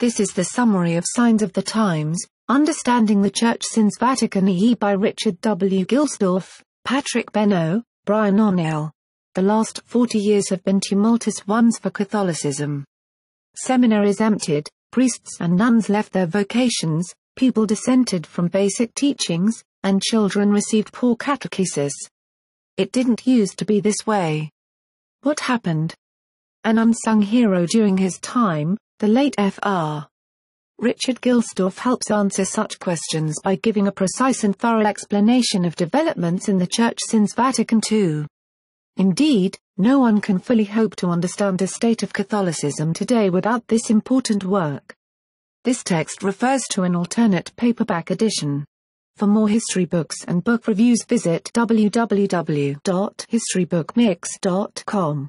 This is the summary of Signs of the Times, Understanding the Church Since Vatican II by Richard W. Gilsdorf, Patrick Beno, Brian O'Neel. The last 40 years have been tumultuous ones for Catholicism. Seminaries emptied, priests and nuns left their vocations, people dissented from basic teachings, and children received poor catechesis. It didn't used to be this way. What happened? An unsung hero during his time, the late Fr. Richard Gilsdorf helps answer such questions by giving a precise and thorough explanation of developments in the Church since Vatican II. Indeed, no one can fully hope to understand the state of Catholicism today without this important work. This text refers to an alternate paperback edition. For more history books and book reviews visit www.historybookmix.com.